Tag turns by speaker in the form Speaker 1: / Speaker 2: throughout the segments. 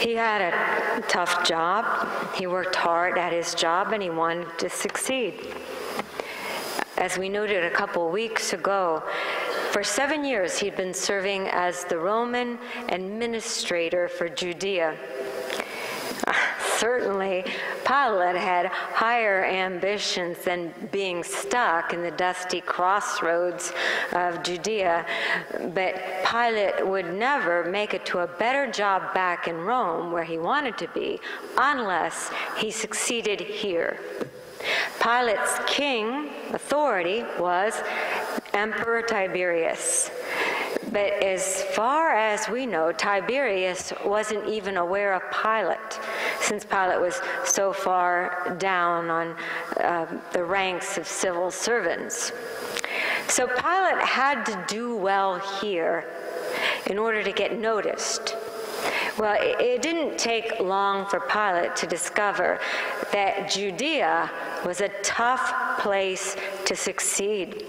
Speaker 1: He had a tough job. He worked hard at his job and he wanted to succeed. As we noted a couple weeks ago, for seven years he'd been serving as the Roman administrator for Judea ah, certainly Pilate had higher ambitions than being stuck in the dusty crossroads of Judea. But Pilate would never make it to a better job back in Rome, where he wanted to be, unless he succeeded here. Pilate's king authority was Emperor Tiberius. But as far as we know, Tiberius wasn't even aware of Pilate, since Pilate was so far down on uh, the ranks of civil servants. So Pilate had to do well here in order to get noticed. Well, it didn't take long for Pilate to discover that Judea was a tough place to succeed.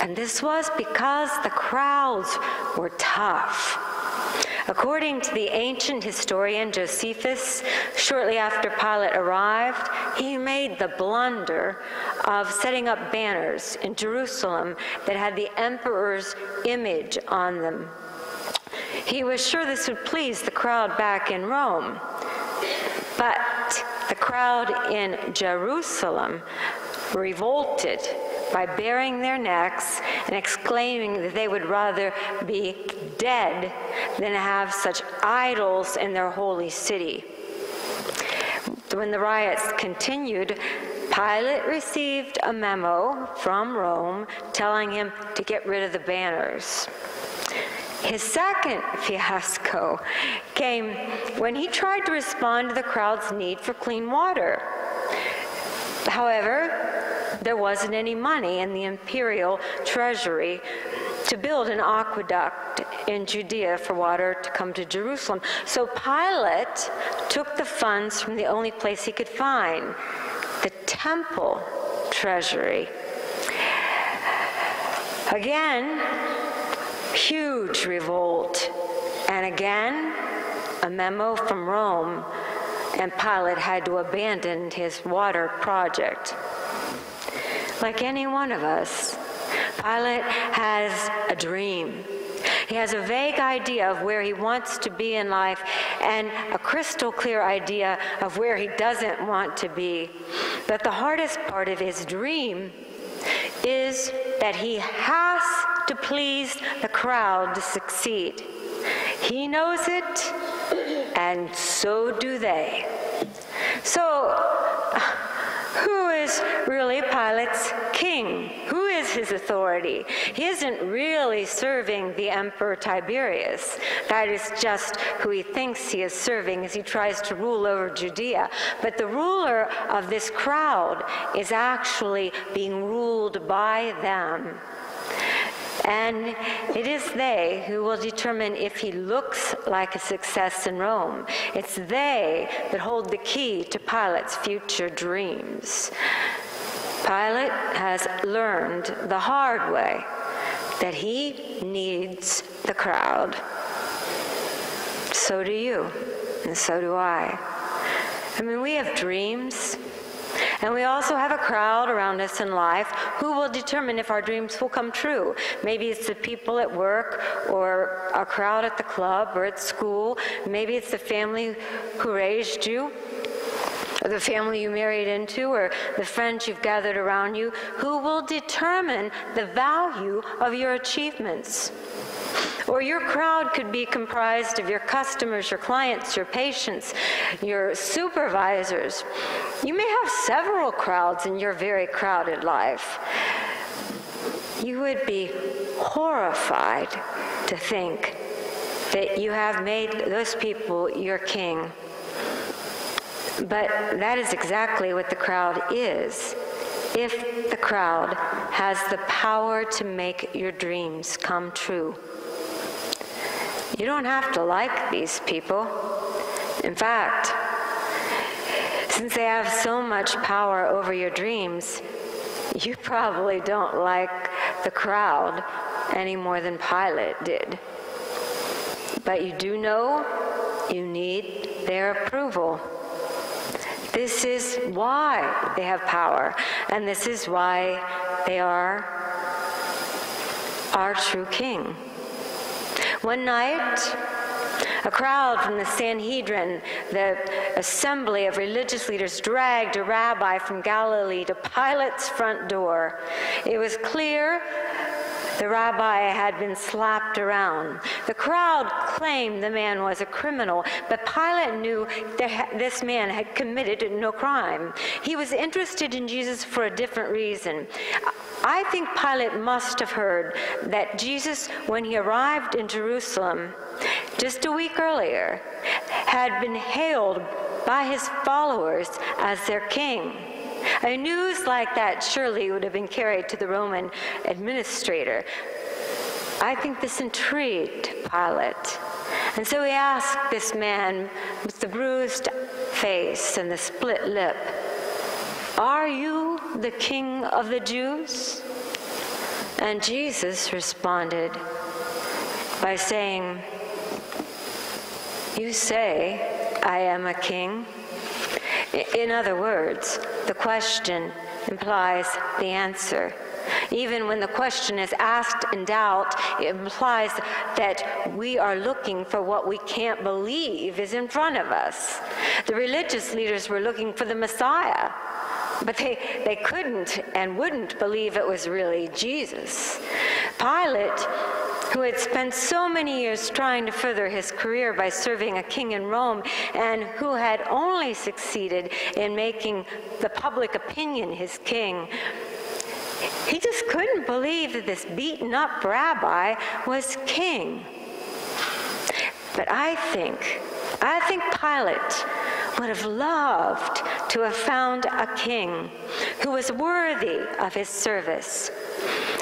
Speaker 1: And this was because the crowds were tough. According to the ancient historian Josephus, shortly after Pilate arrived, he made the blunder of setting up banners in Jerusalem that had the emperor's image on them. He was sure this would please the crowd back in Rome. But the crowd in Jerusalem revolted by baring their necks and exclaiming that they would rather be dead than have such idols in their holy city. When the riots continued, Pilate received a memo from Rome telling him to get rid of the banners. His second fiasco came when he tried to respond to the crowd's need for clean water. However, there wasn't any money in the imperial treasury to build an aqueduct in Judea for water to come to Jerusalem. So Pilate took the funds from the only place he could find the temple treasury. Again, huge revolt. And again, a memo from Rome, and Pilate had to abandon his water project like any one of us. Pilate has a dream. He has a vague idea of where he wants to be in life and a crystal clear idea of where he doesn't want to be. But the hardest part of his dream is that he has to please the crowd to succeed. He knows it, and so do they. So, who is really Pilate's king? Who is his authority? He isn't really serving the Emperor Tiberius. That is just who he thinks he is serving as he tries to rule over Judea. But the ruler of this crowd is actually being ruled by them. And it is they who will determine if he looks like a success in Rome. It's they that hold the key to Pilate's future dreams. Pilate has learned the hard way that he needs the crowd. So do you, and so do I. I mean, we have dreams. And we also have a crowd around us in life who will determine if our dreams will come true. Maybe it's the people at work or a crowd at the club or at school. Maybe it's the family who raised you or the family you married into, or the friends you've gathered around you, who will determine the value of your achievements. Or your crowd could be comprised of your customers, your clients, your patients, your supervisors. You may have several crowds in your very crowded life. You would be horrified to think that you have made those people your king. But that is exactly what the crowd is. If the crowd has the power to make your dreams come true. You don't have to like these people. In fact, since they have so much power over your dreams, you probably don't like the crowd any more than Pilate did. But you do know you need their approval. This is why they have power, and this is why they are our true king. One night, a crowd from the Sanhedrin, the assembly of religious leaders, dragged a rabbi from Galilee to Pilate's front door. It was clear the rabbi had been slapped around. The crowd claimed the man was a criminal, but Pilate knew that this man had committed no crime. He was interested in Jesus for a different reason. I think Pilate must have heard that Jesus, when he arrived in Jerusalem just a week earlier, had been hailed by his followers as their king. A news like that surely would have been carried to the Roman administrator. I think this intrigued Pilate. And so he asked this man with the bruised face and the split lip, Are you the king of the Jews? And Jesus responded by saying, You say I am a king. In other words, the question implies the answer. Even when the question is asked in doubt, it implies that we are looking for what we can't believe is in front of us. The religious leaders were looking for the Messiah, but they, they couldn't and wouldn't believe it was really Jesus. Pilate who had spent so many years trying to further his career by serving a king in Rome, and who had only succeeded in making the public opinion his king. He just couldn't believe that this beaten up rabbi was king. But I think, I think Pilate would have loved to have found a king who was worthy of his service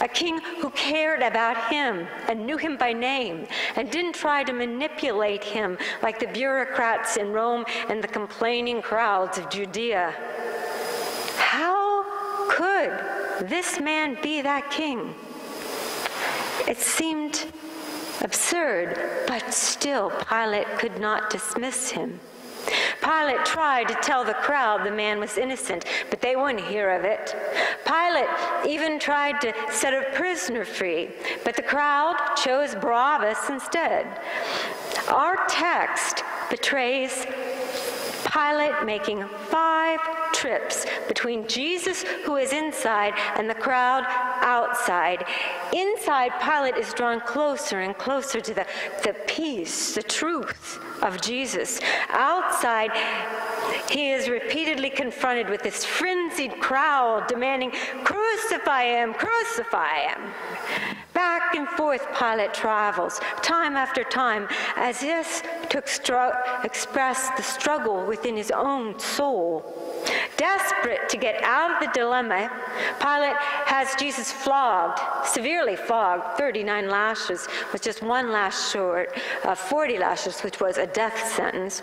Speaker 1: a king who cared about him and knew him by name and didn't try to manipulate him like the bureaucrats in Rome and the complaining crowds of Judea. How could this man be that king? It seemed absurd, but still Pilate could not dismiss him. Pilate tried to tell the crowd the man was innocent, but they wouldn't hear of it. Pilate even tried to set a prisoner free, but the crowd chose Barabbas instead. Our text betrays Pilate making five trips between Jesus, who is inside, and the crowd outside. Inside, Pilate is drawn closer and closer to the, the peace, the truth of Jesus. Outside, he is repeatedly confronted with this frenzied crowd demanding, Crucify him, crucify him. Back and forth, Pilate travels, time after time, as if to express the struggle within his own soul. Desperate to get out of the dilemma, Pilate has Jesus flogged, severely flogged, 39 lashes, with just one lash short of 40 lashes, which was a death sentence.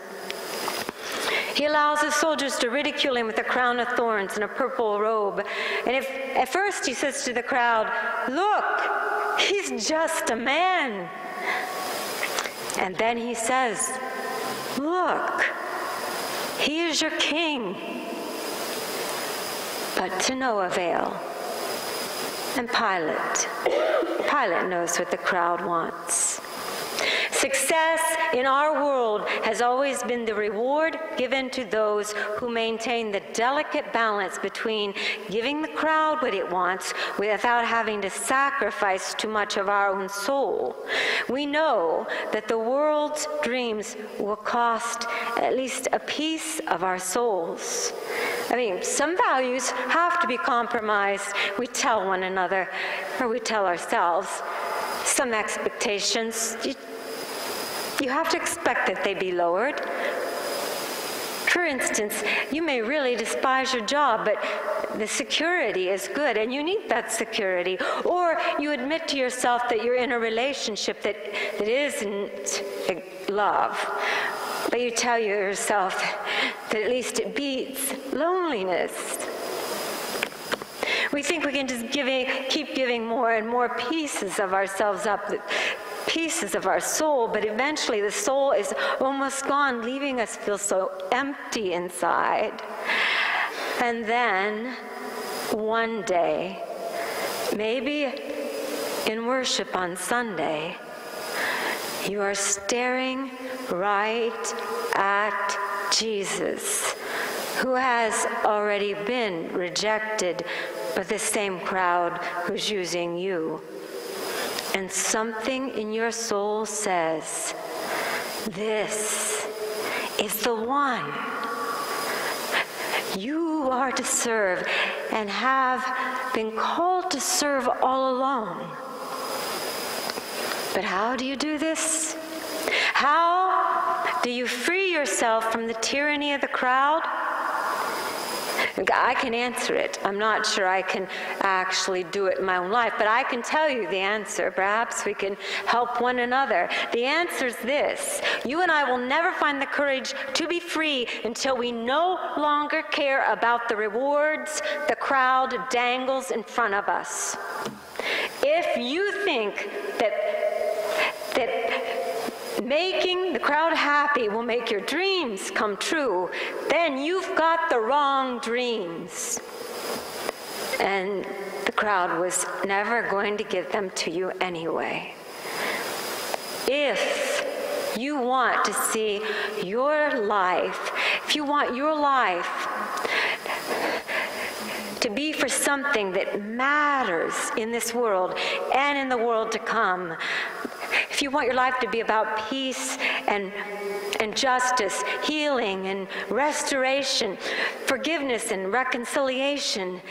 Speaker 1: He allows his soldiers to ridicule him with a crown of thorns and a purple robe. And if at first he says to the crowd, Look, he's just a man. And then he says, Look, he is your king but to no avail. And Pilate, Pilate knows what the crowd wants. Success in our world has always been the reward given to those who maintain the delicate balance between giving the crowd what it wants without having to sacrifice too much of our own soul. We know that the world's dreams will cost at least a piece of our souls. I mean, some values have to be compromised. We tell one another, or we tell ourselves. Some expectations, you, you have to expect that they be lowered. For instance, you may really despise your job, but the security is good and you need that security. Or you admit to yourself that you're in a relationship that, that isn't love. But you tell yourself that at least it beats loneliness. We think we can just giving, keep giving more and more pieces of ourselves up, pieces of our soul, but eventually the soul is almost gone, leaving us feel so empty inside. And then one day, maybe in worship on Sunday, you are staring right at Jesus, who has already been rejected by the same crowd who's using you. And something in your soul says, This is the one you are to serve and have been called to serve all along. But how do you do this? How do you free yourself from the tyranny of the crowd? I can answer it. I'm not sure I can actually do it in my own life, but I can tell you the answer. Perhaps we can help one another. The answer is this You and I will never find the courage to be free until we no longer care about the rewards the crowd dangles in front of us. If you think making the crowd happy will make your dreams come true, then you've got the wrong dreams. And the crowd was never going to give them to you anyway. If you want to see your life, if you want your life to be for something that matters in this world and in the world to come, you want your life to be about peace and, and justice, healing and restoration, forgiveness and reconciliation,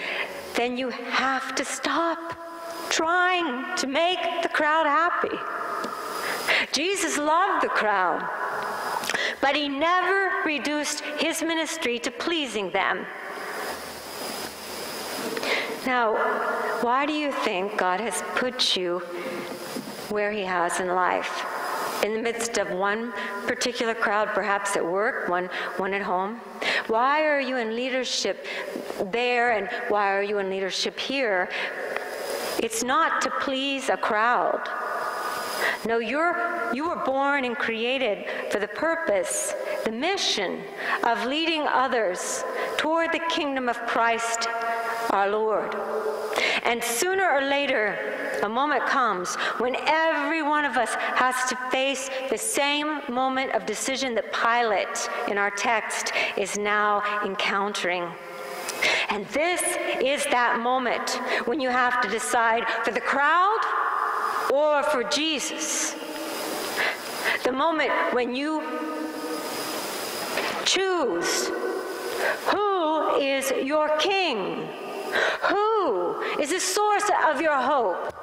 Speaker 1: then you have to stop trying to make the crowd happy. Jesus loved the crowd, but he never reduced his ministry to pleasing them. Now, why do you think God has put you where he has in life. In the midst of one particular crowd, perhaps at work, one, one at home. Why are you in leadership there and why are you in leadership here? It's not to please a crowd. No, you're, you were born and created for the purpose, the mission of leading others toward the kingdom of Christ our Lord. And sooner or later, a moment comes when every one of us has to face the same moment of decision that Pilate in our text is now encountering. And this is that moment when you have to decide for the crowd or for Jesus. The moment when you choose who is your king? Who is the source of your hope?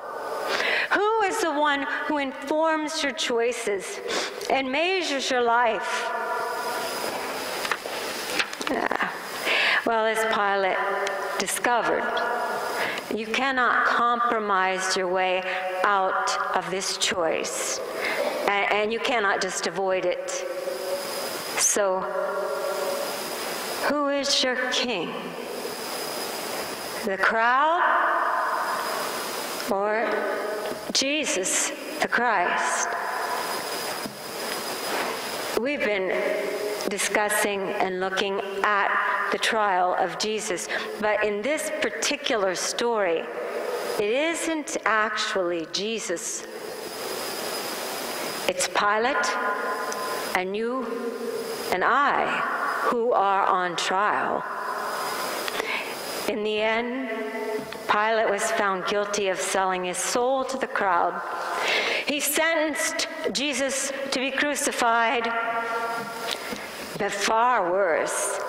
Speaker 1: Who is the one who informs your choices and measures your life? Yeah. Well, as Pilate discovered, you cannot compromise your way out of this choice, and you cannot just avoid it. So, who is your king? The crowd or Jesus the Christ. We've been discussing and looking at the trial of Jesus, but in this particular story, it isn't actually Jesus. It's Pilate and you and I who are on trial. In the end, Pilate was found guilty of selling his soul to the crowd. He sentenced Jesus to be crucified, but far worse,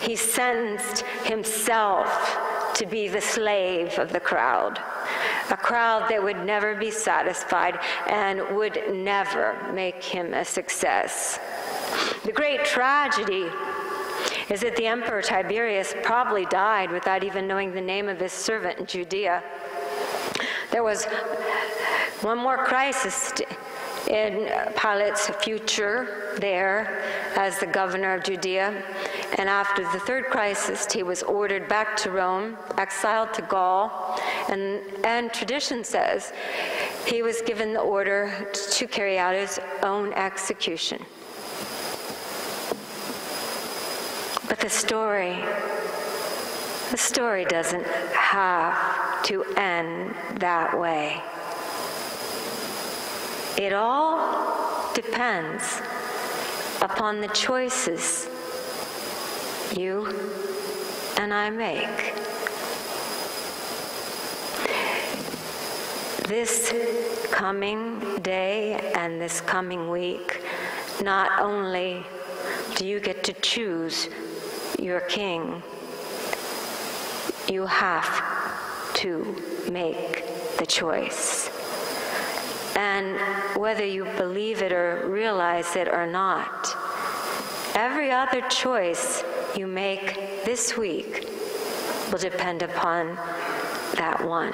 Speaker 1: he sentenced himself to be the slave of the crowd. A crowd that would never be satisfied and would never make him a success. The great tragedy is that the Emperor Tiberius probably died without even knowing the name of his servant in Judea. There was one more crisis in Pilate's future there as the governor of Judea. And after the third crisis, he was ordered back to Rome, exiled to Gaul, and, and tradition says he was given the order to carry out his own execution. But the story, the story doesn't have to end that way. It all depends upon the choices you and I make. This coming day and this coming week, not only do you get to choose your king, you have to make the choice. And whether you believe it or realize it or not, every other choice you make this week will depend upon that one.